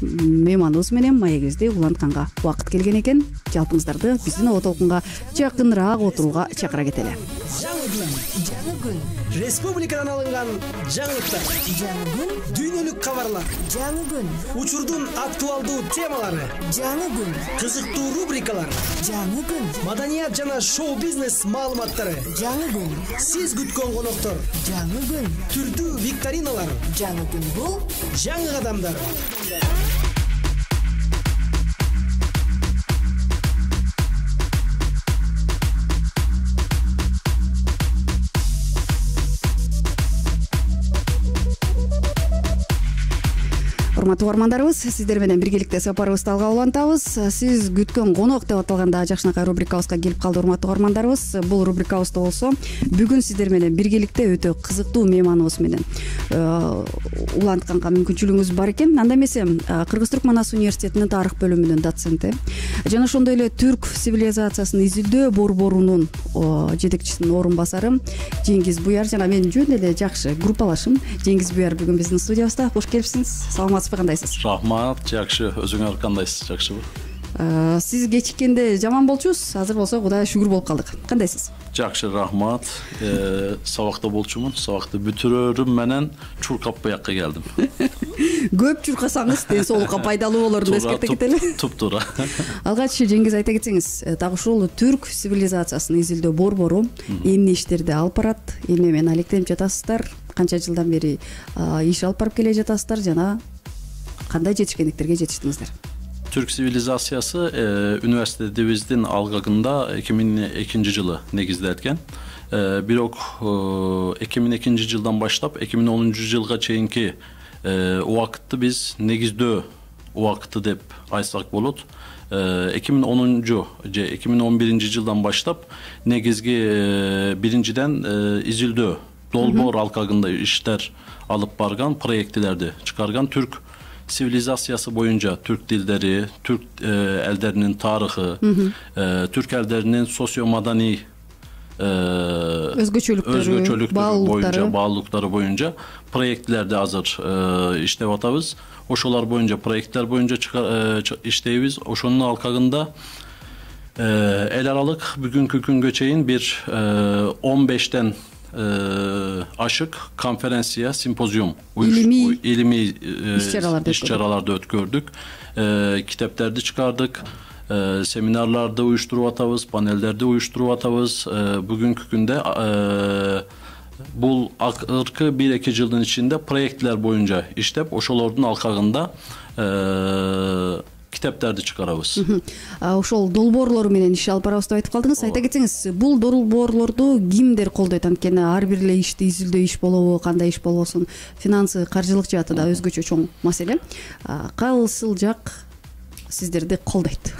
мейманыбыз менен маегибизди улантканга убакыт келген экен. Жалпыңыздарды биздин оба толкунга жакыныраак отурууга чакыра кетели. Жаңы күн жаңы күн республикадан алынган жаңылыктар. Жаңы күн дүйнөлүк кабарлар. Жаңы күн учурдун актуалдуу темалары. Жаңы күн кызыктуу рубрикалар. Жаңы күн маданият жана шоу бизнес маалыматтары. Жаңы күн сиз күткөн коноктор. Жаңы күн түрдүү викториналар. Жаңы күн бул. Жаңы кадамдар Nation. Урматтуу угармандарыбыз сиздер менен биргеликте сапарыбызды алга улантабыз. Сиз күткөн конок деп аталган жакшынакай рубрикабызга келип калды урматтуу угармандарыбыз бул рубрикабызда болсо бүгүн сиздер менен биргеликте өтө кызыктуу мейманыбыз менен э, улантканга мүмкүнчүлүгүңүз бар экен анда эмесе э, кыргыз түрк манас университетинин тарых бөлүмүнүн доценти жана ошондой эле түрк цивилизациясын изилдөө борборунун жетекчисинин орун басары жеңиз буяр. Жана менин жөн эле жакшы группалашым жеңиз буяр. Бүгүн биздин студиябызда кош келипсиңиз саламатсызбы кандайсыз рахмат жакшы өзүңөр кандайсыз жакшыбы сиз кечиккенде жаман болчубуз азыр болсо кудайга шүгүр болуп калдык кандайсыз жакшы рахмат. Сабакта болчумун сабакты бүтүрөрүм менен чуркап буякка келдим көп чуркасаңыз ден соолукка пайдалуу болоруну эскерте кетели туп туура алгач жеңиз айта кетсеңиз э, так ушул түрк цивилизациясын изилдөө борбору эмне иштерди алып барат эмне менен алектенип жатасыздар канча жылдан бери иш алып барып келе жатасыздар жана кандай жетишкендиктерге жетиштиңиздер түрк цивилизациясы э, университетибиздин алгагында эки миң экинчи жылы негизделген Э, бирок эки миң экинчи жылдан баштап эки миң онунчу жылга чейинки э, убакытты биз негиздөө убакыты деп айтсак болот эки миң онунчу же эки миң он биринчи жылдан баштап негизги э, биринчиден э, изилдөө долбоор sivilizasyası boyunca Türk dilleri, Türk e, elderinin tarihi, hı hı. E, Türk elderinin sosyomadani e, özgüçülükleri, özgüçülükleri bağlılıkları. boyunca, bağlılıkları boyunca proyektlerde hazır e, işlev atabız. Oşolar boyunca, proyektler boyunca çıkar, e, işleyibiz. Oşonun alkagında e, el aralık bugünkü gün göçeğin bir e, 15'ten e, aşık konferansiya, simpozyum ilmi, uy, ilmi e, işçaralarda, işçaralarda ötkürdük. E, ee, kitaplarda çıkardık. Ee, e, seminerlarda uyuşturup atabız, panellerde uyuşturup atabız. E, bugünkü günde e, bu ırkı bir iki yılın içinde proyektler boyunca işlep oşolordun alkağında e, китептерди чыгарабыз. Ошол долбоорлор менен иш алып барабыз деп айтып калдыңыз. Айта кетсеңиз бул долбоорлорду кимдер колдойт анткени ар бир эле ишти изилдөө иш болобу кандай иш болбосун. Финансы каржылык жааты да өзгөчө чоң маселе. Кайсыл жак сиздерди колдойт.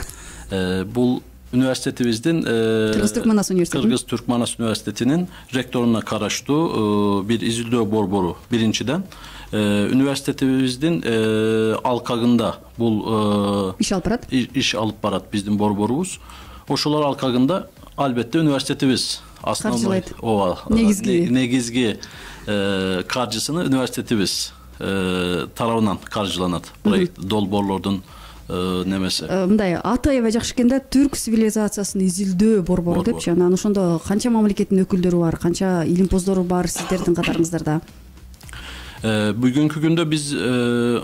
Э, бул университетибиздин э, Кыргыз университетинин? кыргыз түрк манас университетинин ректоруна караштуу э, бир изилдөө борбору. Биринчиден университетибиздин алкагында бул иш алып барат иш алып барат биздин борборубуз ошолор алкагында албетте университетибиз основной ооба Негизги. не- негизги каржысыны университетибиз тарабынан каржыланат проект долбоорлордун немеси мындай аты аябай жакшы экен да түрк цивилизациясын изилдөө борбору Борбор. депчи анан ошондо канча мамлекеттин өкүлдөрү бар канча илимпоздору бар сиздердин катарыңыздарда E, bugünkü günde biz e,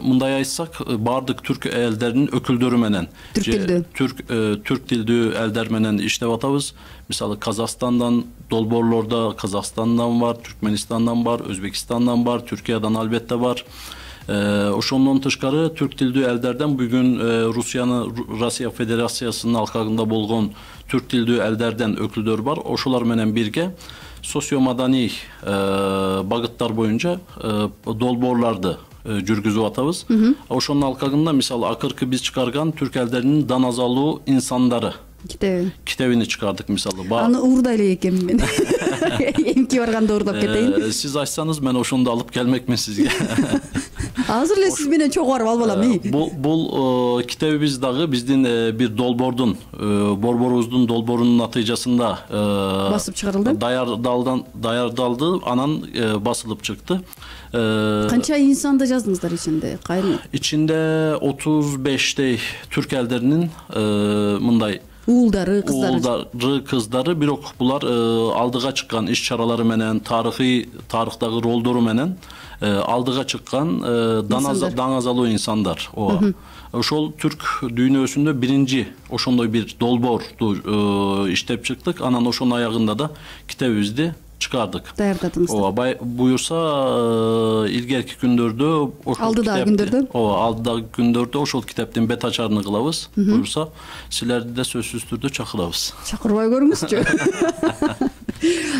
mundaya aytsak e, bardık türk elderinin öküldürmenen türk dildi türk e, türk dildi eldermenen işlep atabız. Misal Kazakistan'dan dolborlarda Kazakistan'dan var, Türkmenistan'dan var, Özbekistan'dan var, Türkiye'den albette var. E, oşondan tışqarı türk dildi elderden bugün e, Rusiyanın Rusiya Federasiyasının alqağında bolğan türk dildi elderden öküldür var. Oşular menen birge өкүлдөр бар ошолор менен бирге социо маданий э, багыттар боюнча э, долбоорларды э, жүргүзүп атабыз ошонун алкагында мисалы акыркы биз чыгарган түрк элдеринин даназалуу инсандары китеби китебини чыгардык мисалы Ба- аны уурдай элек экенмин мен эмки барганда уурдап кетейин Э, сиз айтсаңыз мен ошондо алып келмекмин сизге азыр эле сиз менен чогуу барып алып алам и бул бул э, китебибиз дагы биздин э, бир долбоордун э, борборубуздун долбоорунун натыйжасында э, Басып чыгарылды? даярдалдан даярдалды анан э, басылып чыкты Ee, канча инсанды жаздыңыздар ичинде кайын içinde 35'tey Türk ellerinin e, mınday уулдары кыздары Oğulları, kızları birok bular e, aldığa çıkan iş çaraları menen, tarihi tarihtagi roldoru menen e, aldığa çıkan e, danaz, İnsanlar. danazalı insanlar. O. Oşol Türk dünyasında birinci oşondoy bir dolbor e, iştep çıktık. Anan oşon ayağında da kitebimizdi çıkardık. даярдадыңыздар Ооба бай буюрса э, илгерки күндөрдө ошол Алдыдагы китепти- күндөрдө? ооба алдыдагы күндөрдө ошол китептин бет ачарын кылабыз буюрса силерди да сөзсүз түрдө чакырабыз чакырбай көрүңүзчү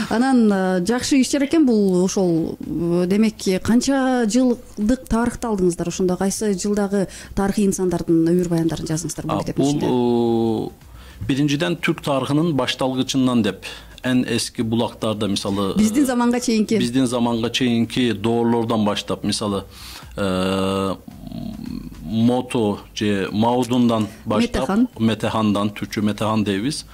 анан э, жакшы иш чара экен бул ошол э, демек канча жылдык тарыхты алдыңыздар ошондо кайсы жылдагы тарыхый инсандардын өмүр баяндарын жаздыңыздар бул А, китептин бул ичинде э, биринчиден түрк тарыхынын башталгычынан деп en eski bulaklarda misalı bizdin e, zamanga çeyinki bizdin zamanga çeyinki doğrulardan başlap misalı e, moto ce maudundan başlap Metehan. Metehan'dan Türkçe Metehan deyiz.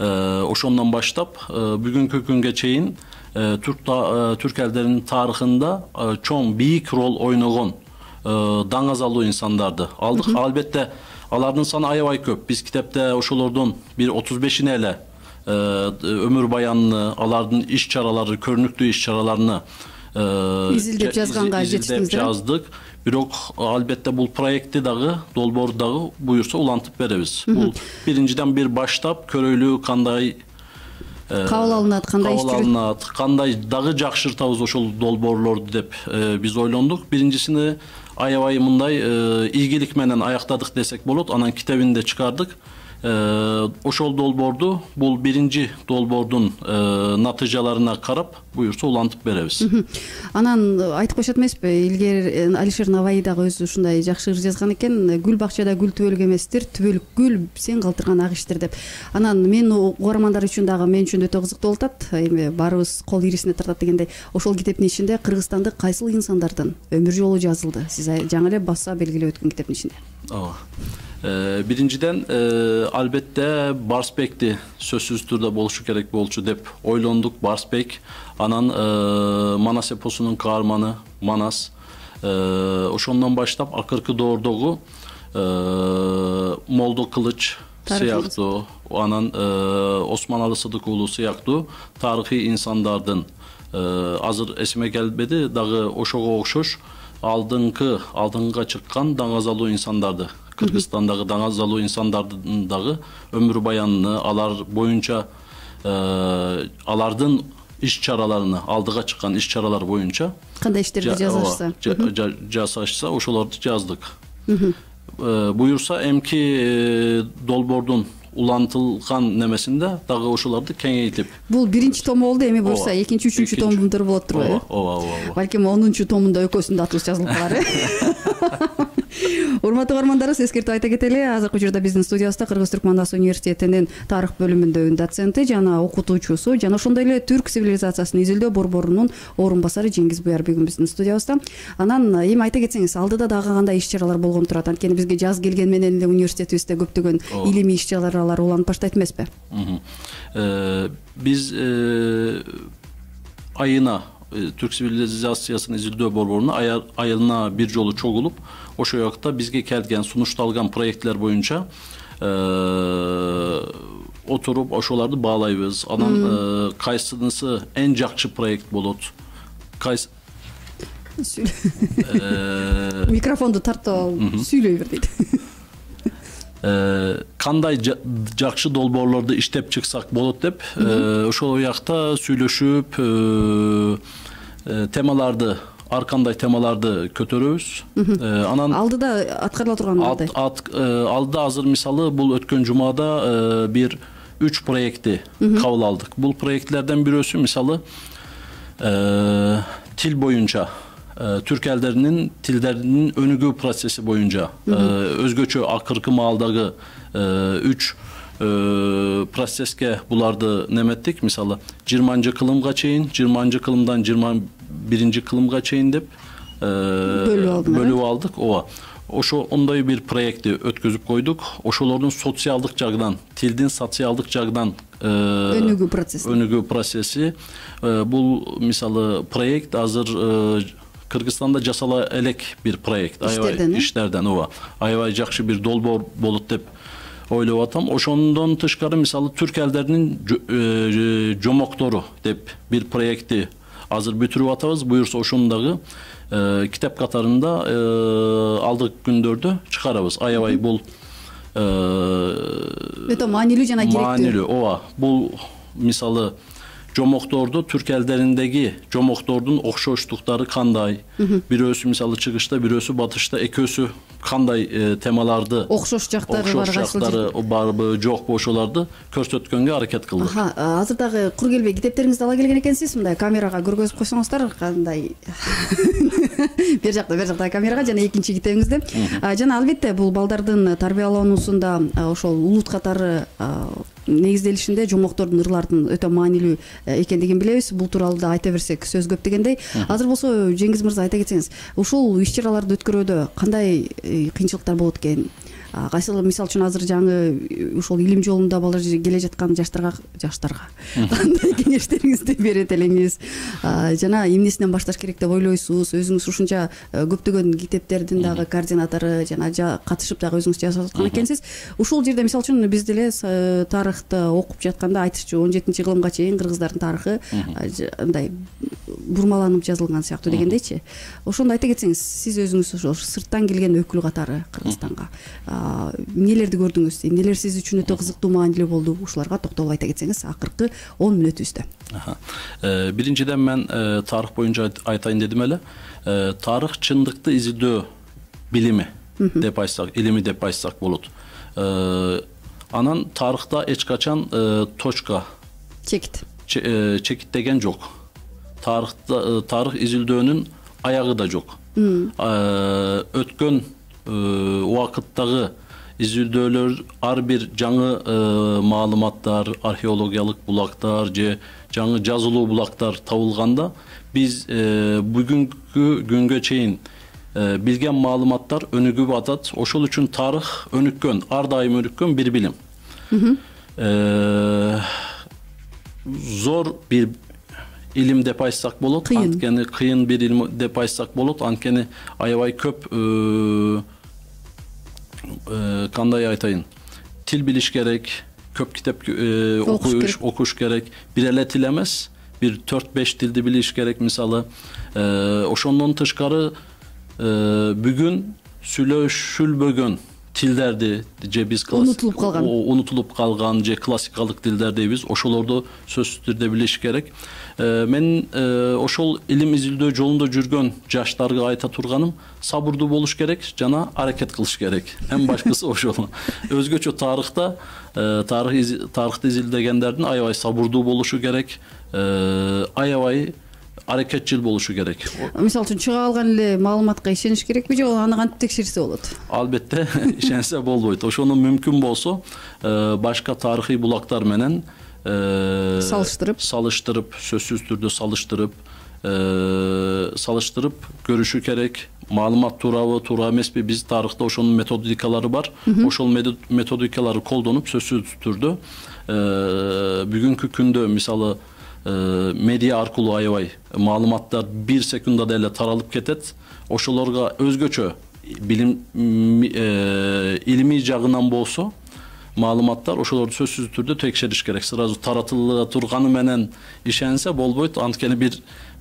E, oşondan başlap e, bugünkü gün geçeyin e, Türk da, e, Türk ellerinin tarihinde e, çok büyük rol oynayan e, dangazalı insanlardı. Aldık hı hı. albette alardın sana ayavay köp. Biz kitapta oşolordun bir 35'ini ele өмүр баянını алардын иш чаралары көрүнүктүү иш чараларını э, Изилдеп жазганга э? жаздык бирок албетте бул проектти дагы долбоорду дагы буюрса улантып беребиз бул биринчиден бир баштап көрөйлү кандай кабыл алынат кандай кабыл алынат кандай дагы жакшыртабыз ошол долбоорлорду деп биз ойлондук биринчисини аябай мындай ийгилик менен аяктадык десек болот анан китебин да чыгардык ошол долбоорду бул биринчи долбоордун э, натыйжаларына карап буюрса улантып беребиз. Анан айтып коюшат эмеспи илгери э, алишер наваи дагы өзү ушундай жакшы ыр жазган экен. Гүл бакчада гүл түбөлүк эместир түбөлүк гүл сен калтырган ак иштер деп. Анан мен угармандар үчүн дагы мен үчүн өтө кызыктуу болуп атат эми баарыбыз кол ирисине тартат дегендей ошол китептин ичинде кыргызстандык кайсыл инсандардын өмүр жолу жазылды. Сиз жаңы эле баса белгилеп өткөн китептин ичинде. Ооба. Ee, birinciden e, albette Barsbek'ti sözsüz turda bolşu gerek bolçu dep oylonduk. Barsbek anan e, Manas eposunun kahramanı Manas. E, oşondan başlap akırkı doğurduğu e, Moldo Kılıç siyaktı o anan e, Osmanalı Sıdıkoğlu siyaktı tarihi insanlardan e, azır esime gelmedi dağı oşoğa okşoş aldınki aldınga çıkan dangazalı insanlardı. Кыргызстандагы даңазалуу инсандардын дагы өмүр баянын алар боюнча алардын иш чараларыны алдыга чыккан иш чаралар боюнча кандай иштерди жа- жазышса ооба, жа- жа- жасашса ошолорду жаздык буюрса эмки долбоордун улантылган немесинде дагы ошолорду кеңейтип бул биринчи тому болду эми буюрса экинчи үчүнчү томдор болот турбайбы ооба ооба ооба балким онунчу томунда экөөсүнүн атыбыз жазылып калар э урматтуу угармандарыбыз эскертип айта кетели. Азыркы учурда биздин студиябызда кыргыз түркмандас университетинин тарых бөлүмүндөгү доценти жана окутуучусу жана ошондой эле түрк цивилизациясын изилдөө борборунун орун басары жеңиз буяр бүгүн биздин студиябызда. Анан эми айта кетсеңиз алдыда дагы кандай иш чаралар болгон турат? Анткени бизге жаз келген менен эле университетибизде көптөгөн илимий иш чаралар уланып баштайт эмеспи? Мгм. Э, биз э, айына э, түрк цивилизациясын изилдөө борборуна ая- айына бир жолу чогулуп ошол жакта бизге келген сунушталган проектлер боюнча э, отуруп ошолорду баалайбыз анан э, кайсынысы эң жакшы проект болот кайсы э, микрофонду тартып алып сүйлөй бер дейт Э, кандай жа- жакшы долбоорлорду иштеп чыксак болот деп э, ошол уякта сүйлөшүп э, э, темаларды ар кандай темаларды көтөрөбүз Э, анан алдыда аткарыла турган ат, кандай ат, э, алда азыр мисалы бул өткөн жумада э, бир үч проектти кабыл алдык бул проектлерден бирөөсү мисалы э, тил боюнча ee, Türkəllərinin tillərinin önügü prosesi boyunca Hı -hı. E, özgöçü A40 maldağı 3 e, e, prosesgə bulardı nəmətdik misalla 20-cı qılımğa çeyin 20-cı qılımdan 21-ci qılımğa çeyin deb bölüb aldıq ova. Oşo onday bir proyekti ötküzüp koyduk. Oşoların sosyallık cagdan, tildin sosyallık cagdan e, önügü prosesi. Önügü prosesi. E, bu misalı proyekt hazır e, өнүгүү процесси Э, бул мисалы проект азыр э, кыргызстанда жасала элек бир проект Иштерден, э? иштерден ооба аябай жакшы бир долбоор болот деп ойлоп атам ошондон тышкары мисалы түрк элдеринин жо- э, жомоктору деп бир проектти азыр бүтүрүп атабыз буюрса ошону дагы э, китеп катарында э, алдыңкы күндөрдө чыгарабыз аябай бул э, өтө маанилүү жана керектүү маанилүү ооба бул мисалы Comoqdordu türk əllərindəki жомоқтордың oxşoşduqları kanday. bir ösü misalı çıxışda, bir ösü batışda ekosü qanday e, temalarda oxşoşcaqları var, oxşoşcaqları, o barbı, joq boşulardı körsötkөнгө аракет кылдык. Аха, азыр дагы кур келбей китептериңизди ала келген экенсиз, мындай камерага көргөзүп койсоңуздар, кандай бер жакта, бер жакта камерага жана экинчи китебиңизде. Жана албетте бул балдардын тарбиялануусунда ошол улут катары негизделишинде жомоктордун ырлардын өтө маанилүү э, экендигин билебиз. Бул тууралуу да айта берсек сөз көп дегендей. Азыр болсо жеңиз мырза айта кетсеңиз ушул иш чараларды өткөрүүдө кандай э, кыйынчылыктар болот экен? Кайсыл мисалы үчүн азыр жаңы ушул илим жолунда балдар келе жаткан жаштарга жаштарга. Кандай кеңештериңизди берет элеңиз жана эмнесинен башташ керек деп ойлойсуз өзүңүз ушунча көптөгөн китептердин дагы координатору жана жа- катышып дагы өзүңүз жасап аткан экенсиз. Ушул жерде мисалы үчүн биз деле тарыхты окуп жатканда айтышчу он жетинчи кылымга чейин кыргыздардын тарыхы андай бурмаланып жазылган сыяктуу дегендейчи ошондо айта кетсеңиз сиз өзүңүз ошо сырттан келген өкүл катары кыргызстанга эмнелерди көрдүңүз эмнелер сиз үчүн өтө кызыктуу маанилүү болду ушуларга токтолуп айта кетсеңиз акыркы он мүнөтүбүздө. Э, биринчиден мен э, тарых боюнча айт- айтайын дедим эле тарых чындыкты изилдөө билими деп айтсак илими деп айтсак болот. Э, анан тарыхта эч качан точка чекит че- э, чекиттеген жок tarihta, e, tarih izildöğünün ayağı da yok. Hmm. Ee, ötkön e, vakıttağı izildöğülör ar bir canı e, malumatlar, arheologiyalık bulaklar, ce, canı cazılı bulaklar tavılganda biz e, bugünkü günge çeyin e, bilgen malumatlar önügü adat. Oşol üçün tarih önükkön, ar daim önükkön bir bilim. Hı hı. E, zor bir ilim depaysak bolut kıyın. ankeni kıyın bir ilim depaysak bolut ankeni ayvay köp e, e, kanday aytayın. Til biliş gerek köp kitap e, okuş, okuş, okuş gerek. Birele tilemez bir 4-5 dildi biliş gerek misalı e, oşondan tışkarı e, bugün süle şülbögün tilderdi je biz klasik, unutulup kalgan. O, unutulup kalgan je klassikalık dilder deybiz oşolordu söz türde biliş gerek. Мен ошол илим изилдөө жолунда жүргөн жаштарга айта турганым сабырдуу болуш керек жана аракет кылыш керек эң башкысы ошол өзгөчө тарыхта тарых тарыхты изилдегендердин аябай сабырдуу болушу керек аябай аракетчил болушу керек мисалы үчүн чыга алган эле маалыматка ишениш керекпи же аны кантип текшерсе болот албетте ишенсе болбойт ошону мүмкүн болсо башка тарыхый булактар менен e, salıştırıp salıştırıp sözsüz türde salıştırıp e, salıştırıp görüşükerek malumat turabı turabı biz tarihte oşonun metodikaları var. Hı. Oşol metodikaları koldonup sözsüz türdü. E, ee, bugünkü künde misalı e, media arkulu ayvay malumatlar bir sekunda dele taralıp ketet. Oşolorga özgöçö bilim e, ilmi cagından bolsa жагынан болсо маалыматтар ошолорду сөзсүз түрдө текшериш керек сразу таратыла турганы менен ишенсе болбойт анткени бир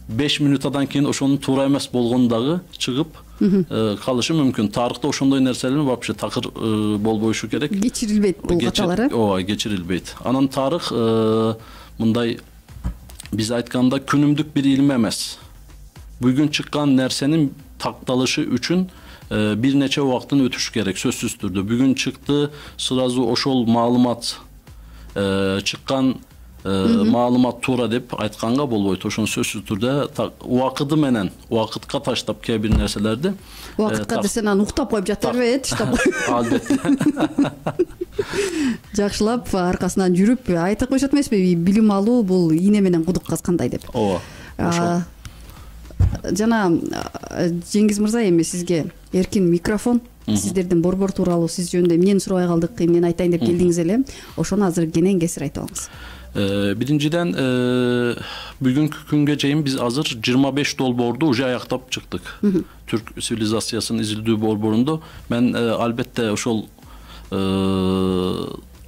беш минутадан кийин ошонун туура эмес болгону дагы чыгып э, калышы мүмкүн тарыхта ошондой нерселер вообще такыр э, болбоюшу керек кечирилбейт бул Кечир- каталар э ооба кечирилбейт анан тарых э, мындай биз айтканда күнүмдүк бир илим эмес бүгүн чыккан нерсенин такталышы үчүн э, бир нече убакыттын өтүшү керек сөзсүз түрдө бүгүн чыкты сразу ошол маалымат э, чыккан э, маалымат туура деп айтканга болбойт ошону сөзсүз түрдө та- убакыты менен убакытка таштап кээ бир нерселерди э, убакытка так- десең анан уктап коюп жата бербей э тыштап коюп албетте жакшылап аркасынан жүрүп айтып коюшат эмеспи билим алуу бул ийне менен кудук казгандай деп ооба ошол А, жана а, жеңиз мырза эми сизге эркин микрофон сиздердин борбор тууралуу сиз жөнүндө эмнени сурабай калдык эмнени айтайын деп келдиңиз эле ошону азыр кенен кесир айтып алыңыз Э, биринчиден э, бүгүнкү күнгө чейин биз азыр жыйырма беш долбоорду уже аяктап чыктык түрк цивилизациясын изилдөө борборунда мен э, албетте ошол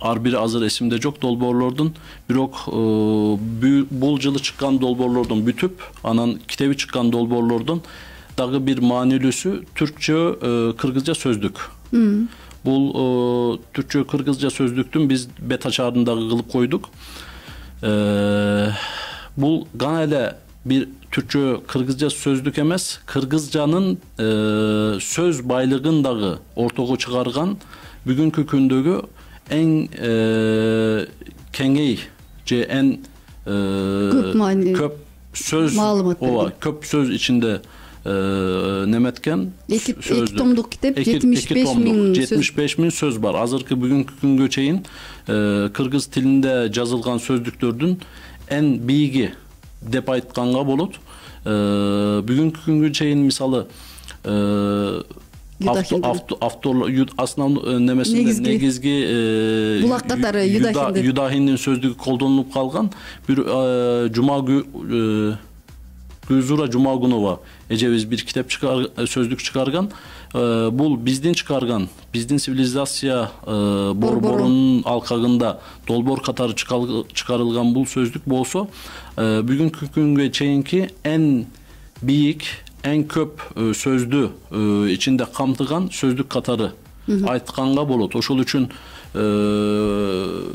ар бири азыр эсимде жок долбоорлордун бирок бу- бул жылы чыккан долбоорлордун бүтүп анан китеби чыккан долбоорлордун dağı bir manülüsü Türkçe e, Kırgızca sözlük. Hmm. Bu e, Türkçe Kırgızca sözlüktün biz beta çağrında kılıp koyduk. E, bu Gana'da bir Türkçe Kırgızca sözlük emez. Kırgızcanın e, söz baylığın dağı ortağı çıkargan bugünkü kündüğü en e, kengey en e, köp söz Malum. Köp söz içinde ә, неме эки томдук китеп жетимиш беш миң сөз жетимиш беш миң сөз бар азыркы бүгүнкү күнгө чейин кыргыз тилинде жазылган сөздүктөрдүн эн бийиги деп айтканга болот бүгүнкү күнгө чейин мисалы автор основной немесинде негизги булак катары юдахин юдахиндин сөздүгү колдонулуп калган бир жума гүзура жумагунова эжебиз бир китеп чыгар сөздүк чыгарган Э, бул биздин чыгарган биздин цивилизация э, борборунун алкагында долбоор катары чыкал- чыгарылган бул сөздүк болсо э, бүгүнкү күнгө чейинки эң бийик эң көп э, сөздү э, ичинде камтыган сөздүк катары айтканга болот ошол үчүн э,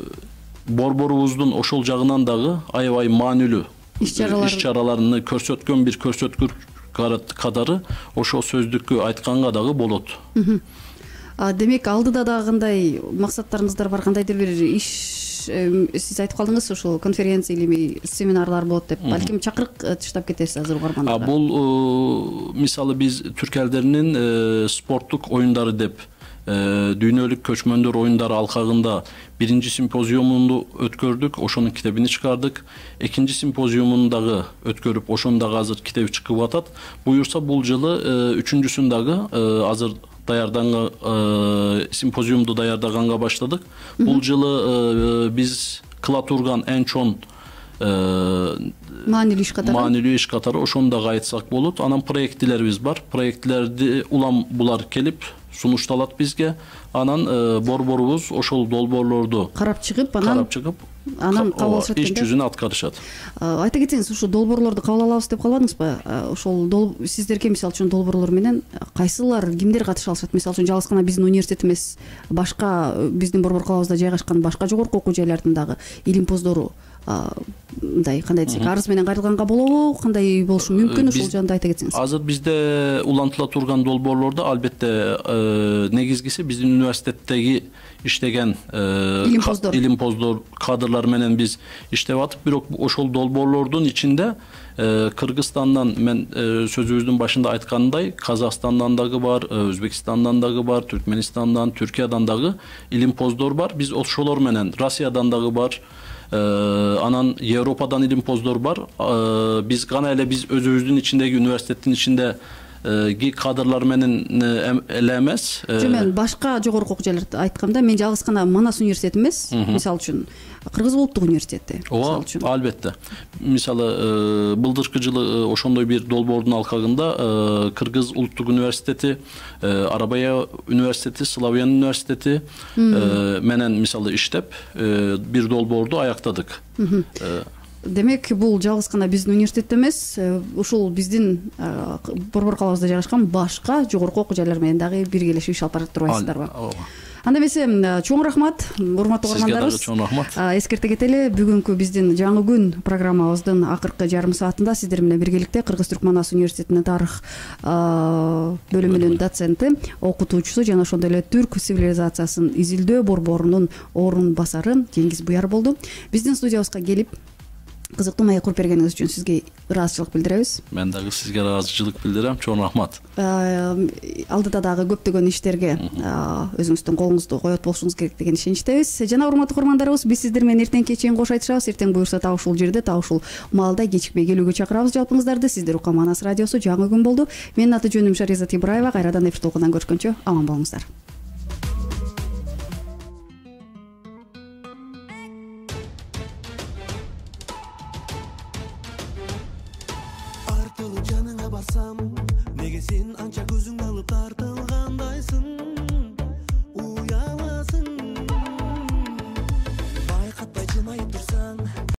борборубуздун ошол жагынан дагы аябай маанилүү Иш-чаралар- иш чараларын көрсөткөн бир көрсөткүч катары ошол сөздүккө айтканга дагы болот демек алдыда дагы кандай максаттарыңыздар бар кандайдыр бир иш сиз айтып калдыңыз ушул конференция или семинарлар болот деп балким чакырык тыштап кетесиз азыр А угармандарга бул мисалы биз түрк элдеринин спорттук оюндары деп Ee, e, Düğünölük Köçmöndör Oyundar Alkağında birinci simpozyumunu ötkürdük. Oşonun kitabını çıkardık. İkinci simpozyumundağı ötkürüp Oşondağı hazır kitabı çıkıp atat. Buyursa bul yılı e, üçüncüsündağı e, hazır dayardan e, simpozyumda dayardağanga başladık. Bul yılı e, biz Klaturgan en çoğun e, manili iş katarı manili iş katarı oşonda gayet sak bolut anan proyektilerimiz var proyektilerde ulan bular kelip сунушталат бизге анан борборубуз ошол долбоорлорду карап чыгып анан карап чыгып анан ка- кабыл алышат иш жүзүнө аткарышат айта кетсеңиз ушул долбоорлорду кабыл алабыз деп калбадыңызбы ошол сиздерге мисалы үчүн долбоорлор менен кайсылар кимдер катыша алышат мисалы үчүн жалгыз гана биздин университет эмес башка биздин борбор калабызда жайгашкан башка жогорку окуу жайлардын дагы илимпоздору мындай кандай десек арыз менен кайрылганга болобу кандай болушу мүмкүн Э, ушул жөнүндө айта кетсеңиз. Азыр бизде улантыла турган долбоорлордо албетте э, негизгиси биздин университеттеги иштеген э, Илимпоздор. илимпоздор кадрлар менен биз иштеп атып бирок ошол долбоорлордун ичинде кыргызстандан мен сөзүбүздүн башында айтканымдай казакстандан дагы бар өзбекстандан дагы бар түркменистандан түркиядан дагы илимпоздор бар. Биз ошолор менен россиядан дагы бар Э, анан европадан илимпоздор бар Э, биз гана эле биз өзүбүздүн ичиндеги университеттин ичинде ичиндеги кадрлар менен э, эм- эле эмес э, жок мен башка жогорку окуу жайларды айткамда мен жалгыз гана манас университети эмес мисалы үчүн кыргыз улуттук университети ооба албетте мисалы э, былтыркы жылы э, ошондой бир долбоордун алкагында э, кыргыз улуттук университети арабая университети славян университети менен мисалы иштеп бир долбоорду аяктадык. Демек бул жалгыз гана биздин университетте эмес ушул биздин борбор калабызда жайгашкан башка жогорку окуу жайлар менен дагы биргелешип иш алып баратып турбайсыздарбы ооба. Анда эмесе м, чоң рахмат урматтуу Сизге дагы угармандарыбыз. чоң рахмат. А, эскерте кетели бүгүнкү биздин жаңы күн программабыздын акыркы жарым саатында сиздер менен биргеликте кыргыз түрк манас университетинин тарых а, бөлүмүнүн доценти окутуучусу жана ошондой эле түрк цивилизациясын изилдөө борборунун орун басары жеңгиз буяр болду. Биздин студиябызга келип кызыктуу маек куруп бергениңиз үчүн сизге ыраазычылык билдиребиз мен дагы сизге ыраазычылык билдирем чоң рахмат. Алдыда дагы көптөгөн иштерге өзүңүздүн колуңузду коет болушуңуз керек деген ишеничтебиз жана урматтуу угармандарыбыз биз сиздер менен эртеңки чейин кош айтышабыз эртең буюрса так ушул жерде так ушул маалда кечикпей келүүгө чакырабыз жалпыңыздарды. Сиздер уккан манас радиосу жаңы күн болду менин аты жөнүм шаризат ибраева кайрадан эфир толкундан көрүшкөнчө аман болуңуздар